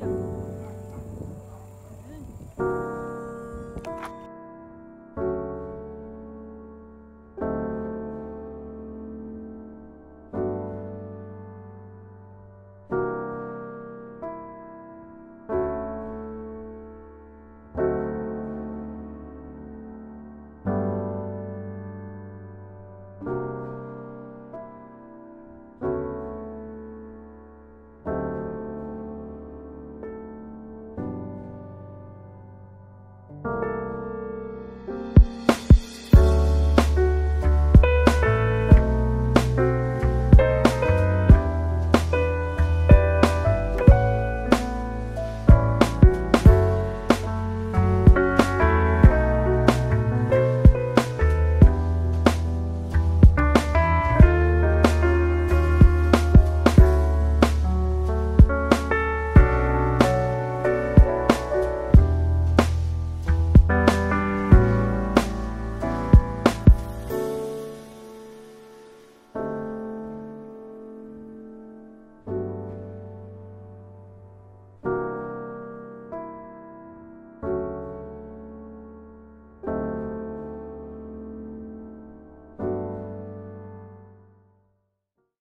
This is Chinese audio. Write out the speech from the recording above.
太